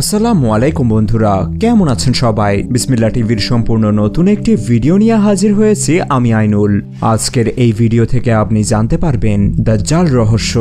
আসসালামু আলাইকুম বন্ধুরা, কেমন আছেন সবাই? বিসমিল্লা টিভির সম্পূর্ণ নতুন একটি ভিডিও নিয়ে হাজির হয়েছি আমি আইনুল। আজকের এই ভিডিও থেকে আপনি জানতে পারবেন দজ্জাল রহস্য।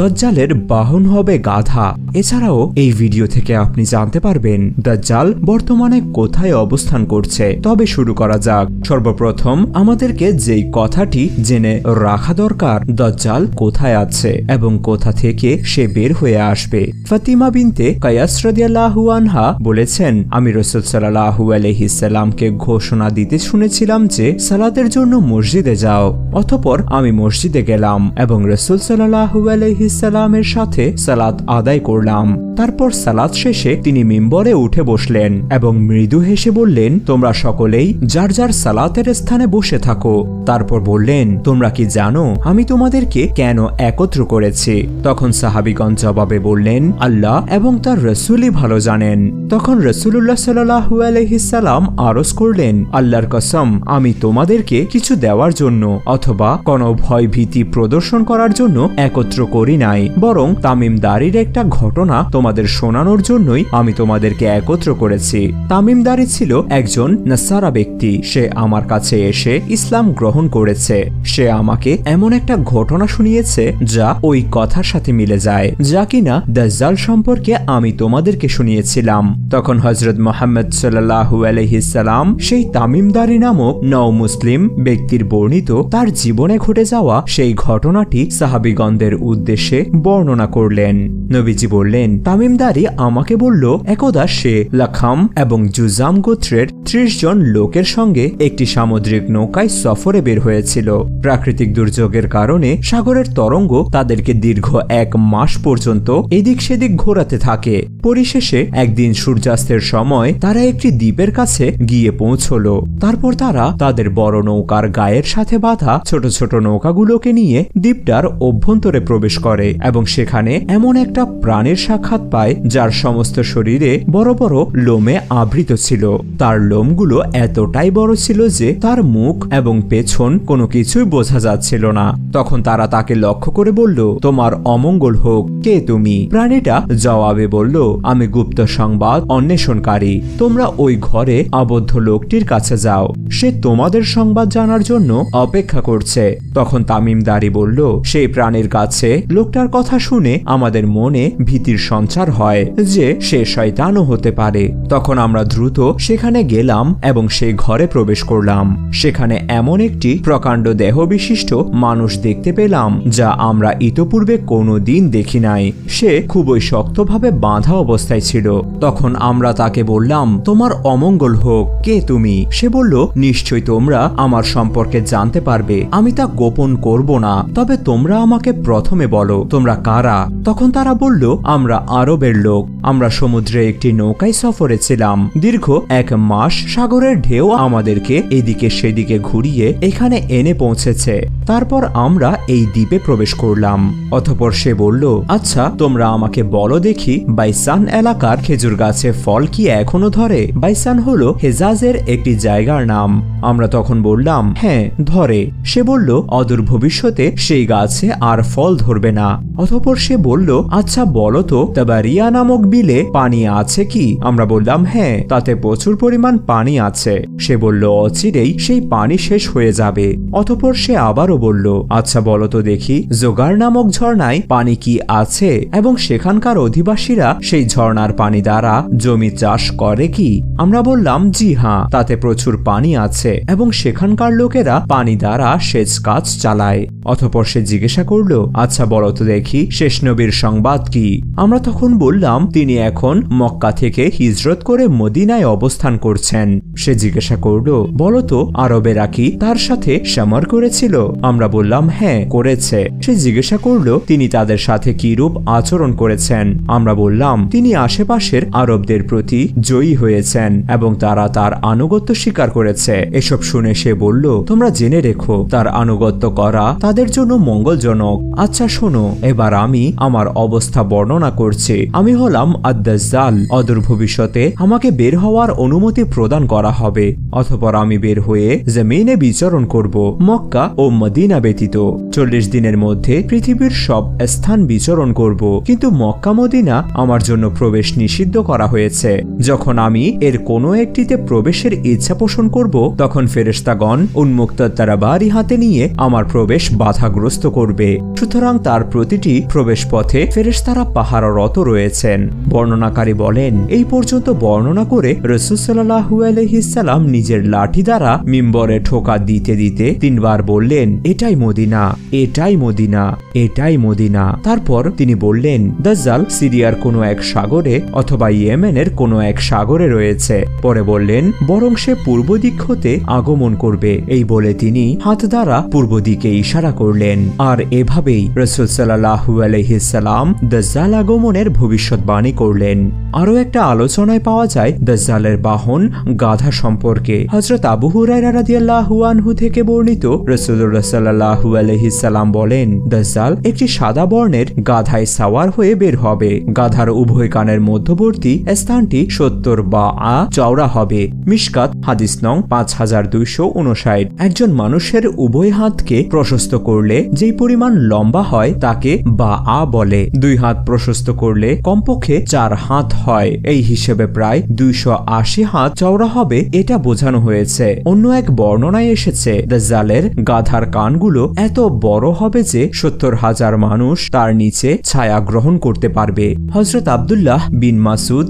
দজ্জালের বাহন হবে গাধা। এছাড়াও এই ভিডিও থেকে আপনি জানতে পারবেন দজ্জাল বর্তমানে কোথায় অবস্থান করছে। তবে শুরু করা যাক। সর্বপ্রথম আমাদেরকে যেই কথাটি জেনে রাখা দরকার, দজ্জাল কোথায় আছে এবং কোথা থেকে সে বের হয়ে আসবে। ফাতিমা বিনতে কায়াস রাদিয়াল্লাহু আনহা বলেছেন, আমি রসুল সাল্লাহু আলহিসাল্লামকে ঘোষণা দিতে শুনেছিলাম যে, সালাতের জন্য মসজিদে যাও। অতপর আমি মসজিদে গেলাম এবং রসুল সাল্লাহু আলহিসাল্লামের সাথে সালাত আদায় করলাম। তারপর সালাত শেষে তিনি মিম্বরে উঠে বসলেন এবং মৃদু হেসে বললেন, তোমরা সকলেই যার যার সালাতের স্থানে বসে থাকো। তারপর বললেন, তোমরা কি জানো, আমি তোমাদেরকে কেন একত্র করেছি? তখন সাহাবিগঞ্জ জবাবে বললেন, আল্লাহ এবং তার রসুলই ভালো জানেন। তখন রসুল্লাহ সাল্লাহু আলহিসাল্লাম আরজ করলেন, আল্লাহর কসম, আমি তোমাদেরকে কিছু দেওয়ার জন্য অথবা কোনো ভয় ভীতি প্রদর্শন করার জন্য একত্র করি নাই। বরং তামিম দারির একটা ঘটনা তোমাদের শোনানোর জন্যই আমি তোমাদেরকে একত্র করেছি। তামিম দারি ছিল একজন নাসারা ব্যক্তি। সে আমার কাছে এসে ইসলাম গ্রহণ করেছে। সে আমাকে এমন একটা ঘটনা শুনিয়েছে যা ওই কথার সাথে মিলে যায়, যা কিনা দজ্জাল সম্পর্কে আমি তোমাদেরকে শুনিয়েছিলাম। তখন হজরত মোহাম্মদ সাল্লাহু আলহিসাল্লাম সেই তামিমদারি নামক নও মুসলিম ব্যক্তির বর্ণিত তার জীবনে ঘটে যাওয়া সেই ঘটনাটি সাহাবিগণদের উদ্দেশ্যে বর্ণনা করলেন। নবীজি বললেন, তামিমদারি আমাকে বলল, একদা সে লাখাম এবং জুজাম গোত্রের ত্রিশ জন লোকের সঙ্গে একটি সামুদ্রিক নৌকায় সফরে বের হয়েছিল। প্রাকৃতিক দুর্যোগের কারণে সাগরের তরঙ্গ তাদেরকে দীর্ঘ এক মাস পর্যন্ত এদিক সেদিক ঘোরাতে থাকে। পরিশেষে একদিন সূর্যাস্তের সময় তারা একটি দ্বীপের কাছে গিয়ে পৌঁছল। তারপর তারা তাদের বড় নৌকার গায়ের সাথে বাঁধা ছোট ছোট নৌকাগুলোকে নিয়ে দ্বীপটার অভ্যন্তরে প্রবেশ করে এবং সেখানে এমন একটা প্রাণের সাক্ষাৎ পায় যার সমস্ত শরীরে বড় বড় লোমে আবৃত ছিল। তার লোমগুলো এতটাই বড় ছিল যে তার মুখ এবং পেছন কোনো কিছুই বোঝা যাচ্ছিল না। তখন তারা তাকে লক্ষ্য করে বলল, তোমার অমঙ্গল হোক, কে তুমি? প্রাণীটা জবাবে বলল, আমি গুপ্ত সংবাদ অন্বেষণকারী। তোমরা ওই ঘরে আবদ্ধ লোকটির কাছে যাও। সে তোমাদের সংবাদ জানার জন্য অপেক্ষা করছে। তখন তামিমদারি বলল, সেই প্রাণীর কাছে? লোকটার কথা শুনে আমাদের মনে ভীতির সঞ্চার হয় যে সে শয়তানও হতে পারে। তখন আমরা দ্রুত সেখানে গেলাম এবং সেই ঘরে প্রবেশ করলাম। সেখানে এমন একটি প্রকাণ্ড দেহ বিশিষ্ট মানুষ দেখতে পেলাম, যা আমরা ইতোপূর্বে কোনো দিন দেখি নাই। সে খুবই শক্তভাবে বাঁধা অবস্থায় ছিল। তখন আমরা তাকে বললাম, তোমার অমঙ্গল হোক, কে তুমি? সে বলল, নিশ্চয় তোমরা আমার সম্পর্কে জানতে পারবে। আমি তা গোপন করব না। তবে তোমরা আমাকে প্রথমে বলো, তোমরা কারা? তখন তারা বলল, আমরা আরবের লোক। আমরা সমুদ্রে একটি নৌকায় সফরে ছিলাম। দীর্ঘ এক মাস সাগরের ঢেউ আমাদেরকে এদিকে সেদিকে ঘুরিয়ে এখানে এনে পৌঁছেছে। তারপর আমরা এই দ্বীপে প্রবেশ করলাম। অতপর সে বলল আচ্ছা তোমরা আমাকে বলো দেখি, বাই সান বাইসান এলাকার খেজুর গাছে ফল কি এখনও ধরে? বাইসান হলো হেজাজের একটি জায়গার নাম। আমরা তখন বললাম হ্যাঁ ধরে। সে বলল, অদূর ভবিষ্যতে সেই গাছে আর ফল ধরবে না। অতপর সে বলল আচ্ছা বলো তো, তাবারিয়া নামক বিলে পানি আছে কি? আমরা বললাম হ্যাঁ তাতে প্রচুর পরিমাণ পানি আছে। সে বলল, অচিরেই সেই পানি শেষ হয়ে যাবে। অতপর সে আবারও বলল আচ্ছা বলো তো দেখি জোগার নামক ঝর্ণায় পানি কি আছে? এবং সেখানকার অধিবাসীরা সেই ঝর্ণার পানি দ্বারা জমি চাষ করে কি? আমরা বললাম, জি হ্যাঁ তাতে প্রচুর পানি আছে এবং সেখানকার লোকেরা পানি দ্বারা সেচ কাজ চালায়। অতপর সে জিজ্ঞাসা করল আচ্ছা বলো তো দেখি, শেষ নবীর সংবাদ কি? আমরা তখন বললাম, তিনি এখন মক্কা থেকে হিজরত করে মদিনায় অবস্থান করছেন। সে জিজ্ঞাসা করল, বলো তো, আরবেরা কি তার সাথে সামার করেছিল? আমরা বললাম হ্যাঁ করেছে। সে জিজ্ঞাসা করল, তিনি তাদের সাথে কিরূপ আচরণ করেছেন? আমরা বললাম, তিনি আশেপাশের আরবদের প্রতি জয়ী হয়েছেন এবং তারা তার আনুগত্য স্বীকার করেছে। এসব শুনে সে বলল, তোমরা জেনে রেখো, তার আনুগত্য করা তাদের জন্য মঙ্গলজনক। আচ্ছা শোনো, এবার আমি আমার অবস্থা বর্ণনা করছি। আমি হলাম আদাল অদূর ভবিষ্যতে আমাকে বের হওয়ার অনুমতি প্রদান করা হবে। অথপর আমি বের হয়ে জমিনে বিচরণ করব, মক্কা ও মদিনা ব্যতীত। চল্লিশ দিনের মধ্যে পৃথিবীর সব স্থান বিচরণ করব। কিন্তু মক্কা মদিনা আমার জন্য প্রবেশ নিষিদ্ধ করা হয়েছে। যখন আমি এর কোনো একটিতে প্রবেশের ইচ্ছা পোষণ করব, তখন ফেরেশতাগণ উন্মুক্ত তারা বাড়ি হাতে নিয়ে আমার প্রবেশ বাধাগ্রস্ত করবে। সুতরাং তার প্রতিটি প্রবেশ পথে ফেরেশতারা পাহারারত রয়েছেন। বর্ণনাকারী বলেন, এই পর্যন্ত বর্ণনা করে রসুসাল্লাহু আলহিসাল্লাম নিজের লাঠি দ্বারা মিম্বরে ঠোকা দিতে দিতে তিনবার বললেন, এটাই মদিনা এটাই মদিনা এটাই মদিনা। তারপর তিনি বললেন, দাজ্জাল সিরিয়ার কোনো এক সাগরে অথবা ইয়েমেনের কোনো এক সাগরে রয়েছে। পরে বললেন, বরং সে পূর্ব দিক হতে আগমন করবে। এই বলে তিনি হাত দ্বারা পূর্ব দিকে ইশারা করলেন। আর এভাবেই রসুল সাল্লাহু আলহিসাল্লাম দাজ্জাল আগমনের ভবিষ্যৎবাণী করলেন। আরও একটা আলোচনায় পাওয়া যায় দাজ্জালের বাহন গাধা সম্পর্কে। হজরত আবু হুরাইরা রাদিয়াল্লাহু থেকে বর্ণিত রসুল্লাহ সাল্লাহু আলহিসাল্লাম বলেন, দাজ্জাল একটি সাদা বর্ণের গাধায় সাওয়ার হয়ে বের হবে। গাধার উভয় কানের মধ্যবর্তী স্থানটি সত্তর বা আ চওড়া হবে। মিশকাত হাদিস নং পাঁচ হাজার দুইশো উনষাট একজন মানুষের উভয় হাতকে প্রশস্ত করলে যেই পরিমাণ লম্বা হয় তাকে বা আ বলে। দুই হাত প্রশস্ত করলে কমপক্ষে চার হাত হয়। এই হিসেবে প্রায় দুইশো আশি হাত চওড়া হবে এটা বোঝানো হয়েছে। অন্য এক বর্ণনায় এসেছে দাজ্জালের গাধার কানগুলো এত বড় হবে যে সত্তর হাজার মানুষ তার নিচে ছায়া গ্রহণ করতে পারবে। হজরত আবদুল্লাহ বিন মাসুদ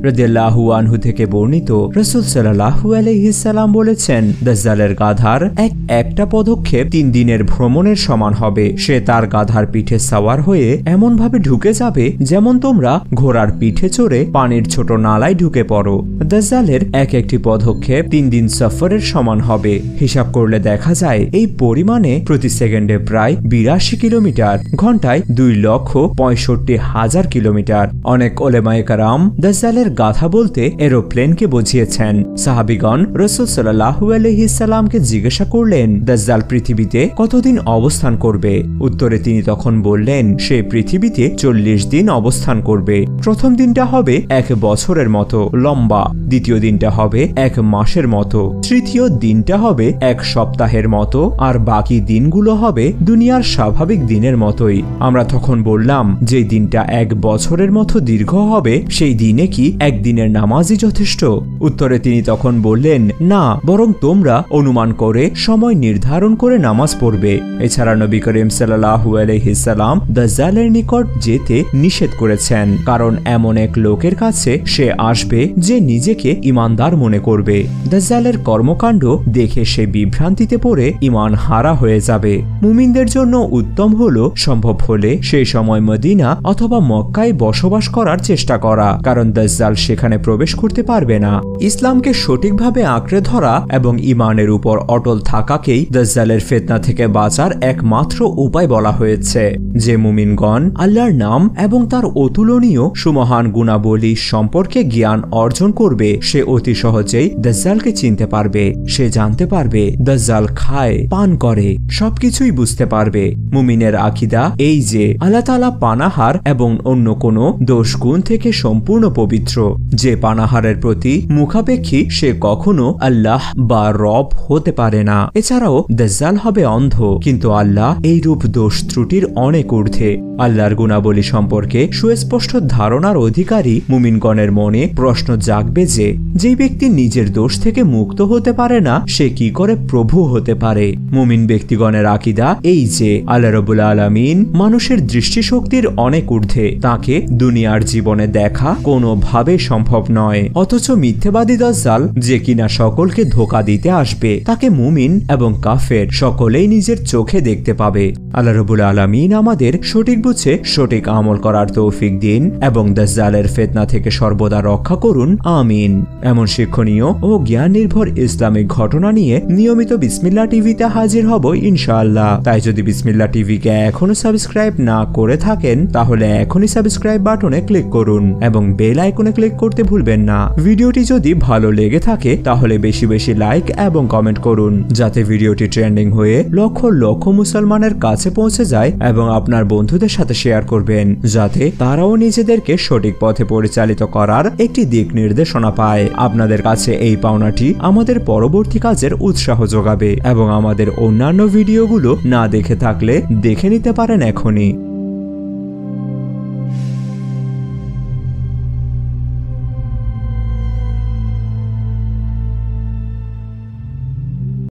আনহু থেকে বর্ণিত রসুল সাল্লাহু আলহিসাল্লাম বলেছেন দাজ্জালের গাধার এক একটা পদক্ষেপ তিন দিনের ভ্রমণের সমান হবে। সে তার গাধার পিঠে সাওয়ার হয়ে এমন ভাবে ঢুকে যাবে যেমন তোমরা ঘোড়ার পিঠে চড়ে পানির ছোট নালায় ঢুকে পড়ো। দাজ্জালের এক একটি পদক্ষেপ তিন দিন সফরের সমান হবে। হিসাব করলে দেখা যায়, এই পরিমাণে প্রতি সেকেন্ডে প্রায় বিরাশি কিলোমিটার, ঘন্টায় দুই লক্ষ পঁয়ষট্টি হাজার কিলোমিটার। অনেক ওলেমায়কারাম দাজ্জালের গাথা বলতে এরোপ্লেনকে বুঝিয়েছেন। সাহাবিগণ রসুল সাল্লাহু আলহিসাল্লামকে জিজ্ঞাসা করলেন, দাজ্জাল পৃথিবীতে কতদিন অবস্থান করবে। উত্তরে তিনি তখন বললেন, সে পৃথিবীতে চল্লিশ দিন অবস্থান করবে। প্রথম দিনটা হবে এক বছরের মতো লম্বা, দ্বিতীয় দিনটা হবে এক মাসের মতো, তৃতীয় দিনটা হবে এক সপ্তাহের মতো, আর বাকি দিনগুলো হবে দুনিয়ার স্বাভাবিক দিনের মতোই। আমরা তখন বললাম, যে দিনটা এক বছরের মতো দীর্ঘ হবে, সেই দিনে কি একদিনের নামাজই যথেষ্ট? উত্তরে তিনি তখন বললেন, না, বরং তোমরা অনুমান করে, সময় নির্ধারণ করে নামাজ পড়বে। এছাড়া নবী করিম সাল্লাহু আলহিসাল্লাম দাজ্জালের নিকট যেতে নিষেধ করেছেন। কারণ এমন এক লোকের কাছে সে আসবে যে নিজেকে ইমানদার মনে করবে। দাজ্জালের কর্মকাণ্ড দেখে সে বিভ্রান্তিতে পড়ে ইমান হারা হয়ে যাবে। মুমিনদের জন্য উত্তম হলো সম্ভব হলে সেই সময় মদিনা অথবা মক্কায় বসবাস করার চেষ্টা করা। কারণ দাজ্জাল সেখানে প্রবেশ করতে পারবে না। ইসলামকে সঠিকভাবে আঁকড়ে ধরা এবং ইমানের উপর অটল থাকাকেই দাজ্জালের ফেতনা থেকে বাঁচার একমাত্র উপায় বলা হয়েছে, যে মুমিনগণ আল্লাহর নাম এবং তার অতুলনীয় সুমহান গুণাবলী সম্পর্কে জ্ঞান অর্জন করবে, সে অতি সহজেই দাজ্জালকে চিনতে পারবে, সে জানতে পারবে, দাজ্জাল খায়, পান করে, সবকিছুই বুঝতে পারবে। মুমিনের আকিদা এই যে, আল্লাহ তালা পানাহার এবং অন্য কোনো দোষ গুণ থেকে সম্পূর্ণ পবিত্র। যে পানাহারের প্রতি মুখাপেক্ষী সে কখনো আল্লাহ বা রব হতে পারে না। এছাড়াও দাজ্জাল হবে অন্ধ, কিন্তু আল্লাহ এই রূপ দোষ ত্রুটির অনেক ঊর্ধ্বে। আল্লাহর গুণাবলী সম্পর্কে সুস্পষ্ট ধারণার অধিকারী মুমিনগণের মনে প্রশ্ন জাগবে যে যে ব্যক্তি নিজের দোষ থেকে মুক্ত হতে পারে না, সে কি করে প্রভু হতে পারে? মুমিন ব্যক্তিগণের আকিদা এই যে, আল্লাহ রবুল আলমিন মানুষের দৃষ্টিশক্তির অনেক ঊর্ধ্বে। তাকে দুনিয়ার জীবনে দেখা কোনোভাবে সম্ভব নয়। অথচ মিথ্যেবাদী দজ্জাল যে কিনা সকলকে ধোকা দিতে আসবে, তাকে মুমিন এবং কাফের সকলেই নিজের চোখে দেখতে পাবে। আল্লাহ রবুল আলমিন আমাদের সঠিক বুঝে সঠিক আমল করার তৌফিক দিন এবং দাজ্জালের ফেতনা থেকে সর্বদা রক্ষা করুন। আমিন। এমন শিক্ষণীয় ও জ্ঞান নির্ভর ইসলামিক ঘটনা নিয়ে নিয়মিত বিসমিল্লা টিভিতে হাজির হব ইনশাআল্লাহ। তাই যদি বিসমিল্লা টিভিকে এখনও সাবস্ক্রাইব না করে থাকেন, তাহলে এখনই সাবস্ক্রাইব বাটনে ক্লিক করুন এবং বেল আইকনে ক্লিক করতে ভুলবেন না। ভিডিওটি যদি ভালো লেগে থাকে, তাহলে বেশি বেশি লাইক এবং কমেন্ট করুন, যাতে ভিডিওটি ট্রেন্ডিং হয়ে লক্ষ লক্ষ মুসলমানের কাছে পৌঁছে যায় এবং আপনার বন্ধুদের সাথে শেয়ার করবেন, যাতে তারাও নিজেদেরকে সঠিক পথে পরিচালিত করার একটি দিক নির্দেশনা পায়। আপনাদের কাছে এই পাওনাটি আমাদের পরবর্তী কাজের উৎসাহ যোগাবে এবং আমাদের অন্যান্য ভিডিওগুলো না দেখে থাকলে দেখে নিতে পারেন এখনই।